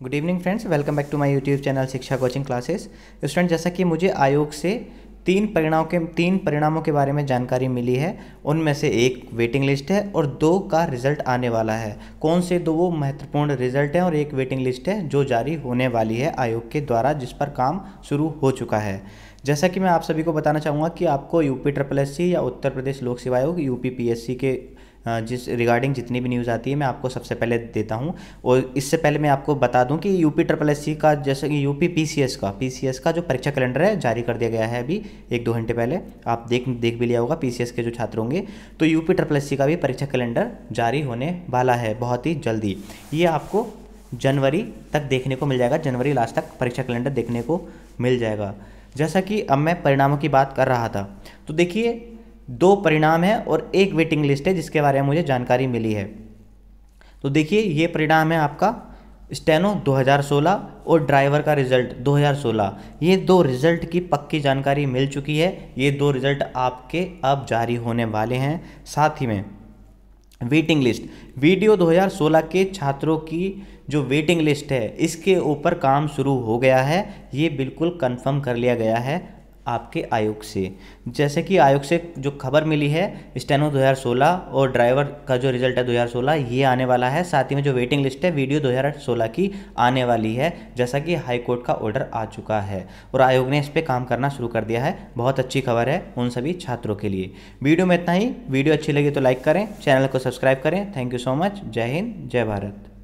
Good evening friends welcome back to my YouTube channel Shiksha coaching classes student जैसा कि मुझे आयोग से तीन परिणामों के, तीन परिणामों के बारे में जानकारी मिली है, उनमें से एक वेटिंग लिस्ट है और दो का रिज़ल्ट आने वाला है। कौन से दो वो महत्वपूर्ण रिज़ल्ट हैं और एक वेटिंग लिस्ट है जो जारी होने वाली है आयोग के द्वारा, जिस पर काम शुरू हो चुका है? जैसा कि मैं आप सभी को बताना चाहूँगा कि आपको यूपी ट्रिपल एस या उत्तर प्रदेश लोक सेवा आयोग यूपी पी के जिस रिगार्डिंग जितनी भी न्यूज़ आती है, मैं आपको सबसे पहले देता हूँ। और इससे पहले मैं आपको बता दूँ कि यूपी ट्रिपल एस का, जैसे कि यूपी पी का पीसीएस का जो परीक्षा कैलेंडर है, जारी कर दिया गया है अभी एक दो घंटे पहले। आप देख देख भी लिया होगा पीसीएस के जो छात्र होंगे। तो यूपी ट्रिपल एस का भी परीक्षा कैलेंडर जारी होने वाला है बहुत ही जल्दी। ये आपको जनवरी तक देखने को मिल जाएगा, जनवरी लास्ट तक परीक्षा कैलेंडर देखने को मिल जाएगा। जैसा कि अब मैं परिणामों की बात कर रहा था। तो देखिए दो परिणाम है और एक वेटिंग लिस्ट है जिसके बारे में मुझे जानकारी मिली है। तो देखिए, ये परिणाम है आपका स्टेनो 2016 और ड्राइवर का रिज़ल्ट 2016 ये दो रिज़ल्ट की पक्की जानकारी मिल चुकी है। ये दो रिज़ल्ट आपके अब जारी होने वाले हैं। साथ ही में वेटिंग लिस्ट वीडियो 2016 के छात्रों की जो वेटिंग लिस्ट है, इसके ऊपर काम शुरू हो गया है। ये बिल्कुल कंफर्म कर लिया गया है। आपके आयोग से। जैसे कि आयोग से जो खबर मिली है, स्टेनो 2016 और ड्राइवर का जो रिज़ल्ट है 2016 ये आने वाला है। साथ ही में जो वेटिंग लिस्ट है, वीडियो 2016 की आने वाली है, जैसा कि हाई कोर्ट का ऑर्डर आ चुका है। और आयोग ने इस पर काम करना शुरू कर दिया है। बहुत अच्छी खबर है उन सभी छात्रों के लिए। वीडियो में इतना ही। वीडियो अच्छी लगी तो लाइक करें, चैनल को सब्सक्राइब करें। Thank you so much. जय हिंद, जय भारत।